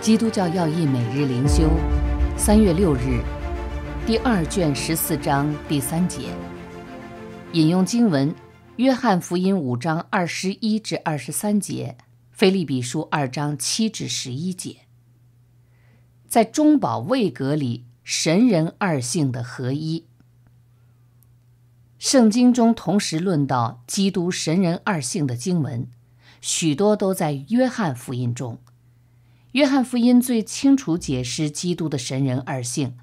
基督教要义每日灵修，三月六日，第二卷十四章第三节，引用经文：约翰福音五章二十一至二十三节，腓利比书二章七至十一节。在中保位格里，神人二性的合一。圣经中同时论到基督神人二性的经文，许多都在约翰福音中。约翰福音最清楚解释基督的神人二性，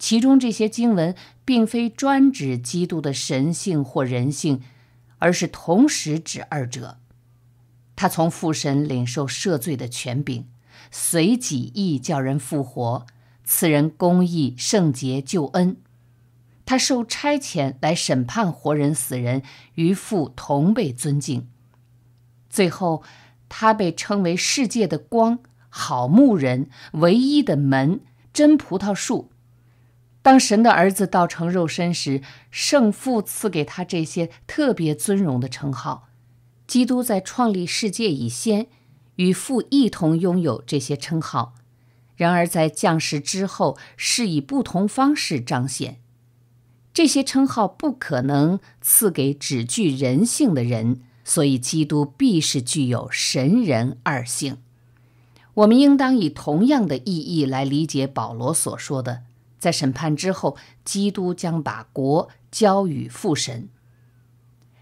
其中这些经文并非专指基督的神性或人性，而是同时指二者。他从父神领受赦罪的权柄，随己意叫人复活，赐人公义、圣洁、救恩。他受差遣来审判活人死人，与父同被尊敬。最后，他被称为世界的光。好牧人，唯一的门，真葡萄树。当神的儿子道成肉身时，圣父赐给他这些特别尊荣的称号。基督在创立世界以先，与父一同拥有这些称号。然而在降世之后，是以不同方式彰显。这些称号不可能赐给只具人性的人，所以基督必是具有神人二性。我们应当以同样的意义来理解保罗所说的：在审判之后，基督将把国交与父神。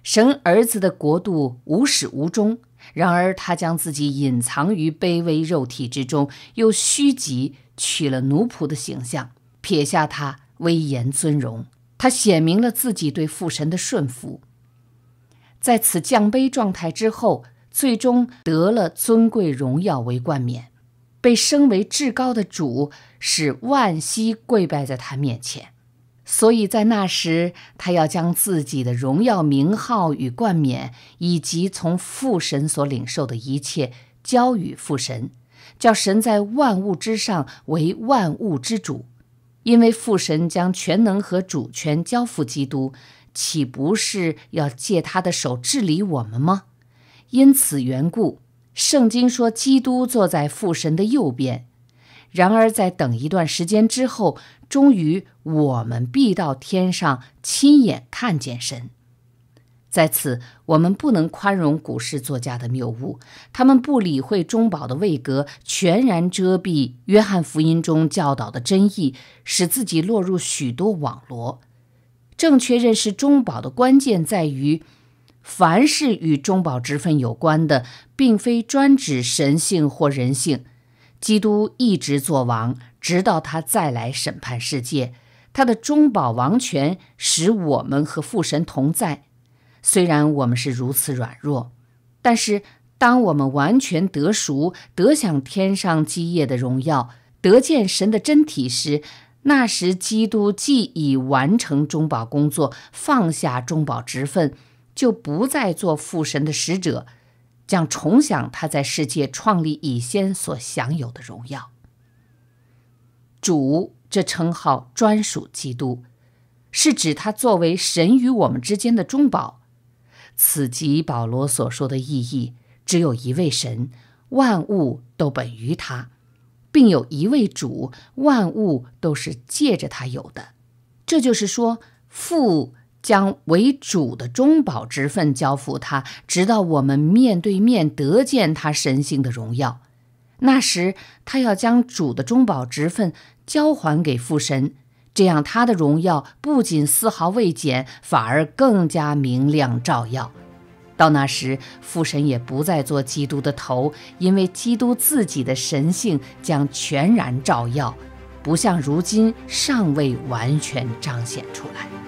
神儿子的国度无始无终，然而他将自己隐藏于卑微肉体之中，又虚极取了奴仆的形象，撇下他威严尊荣。他显明了自己对父神的顺服。在此降卑状态之后。最终得了尊贵荣耀为冠冕，被升为至高的主，使万膝跪拜在他面前。所以在那时，他要将自己的荣耀名号与冠冕，以及从父神所领受的一切，交与父神，叫神在万物之上为万物之主。因为父神将全能和主权交付基督，岂不是要借他的手治理我们吗？因此缘故，圣经说基督坐在父神的右边。然而，在等一段时间之后，终于我们必到天上亲眼看见神。在此，我们不能宽容古诗作家的谬误，他们不理会中保的位格，全然遮蔽约翰福音中教导的真意，使自己落入许多网罗。正确认识中保的关键在于。凡是与中保之分有关的，并非专指神性或人性。基督一直做王，直到他再来审判世界。他的中保王权使我们和父神同在。虽然我们是如此软弱，但是当我们完全得赎，得享天上基业的荣耀，得见神的真体时，那时基督既已完成中保工作，放下中保职分。就不再做父神的使者，将重享他在世界创立以先所享有的荣耀。主这称号专属基督，是指他作为神与我们之间的中保。此即保罗所说的意义：只有一位神，万物都本于他，并有一位主，万物都是借着他有的。这就是说，父。将为主的中保之分交付他，直到我们面对面得见他神性的荣耀。那时，他要将主的中保之分交还给父神，这样他的荣耀不仅丝毫未减，反而更加明亮照耀。到那时，父神也不再做基督的头，因为基督自己的神性将全然照耀，不像如今尚未完全彰显出来。